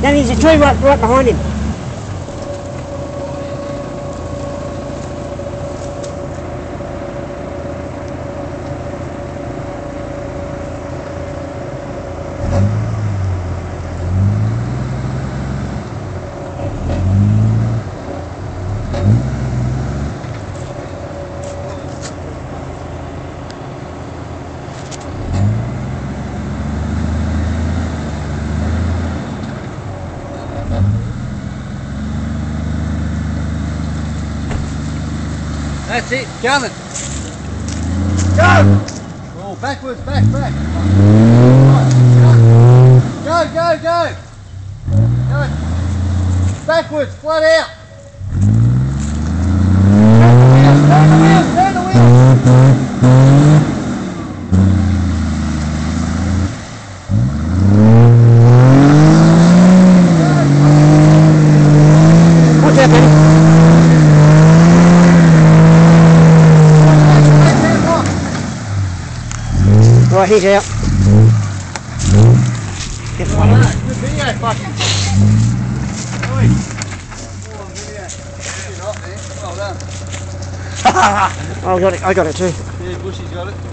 Then there's a tree right, right behind him. That's it, coming. Go! Oh, backwards, back, back. Go, go, go. Go. Backwards, flat out. Happening? Right, he's out. Get one. Well done. I got it. I got it too. Yeah, Bushy's got it.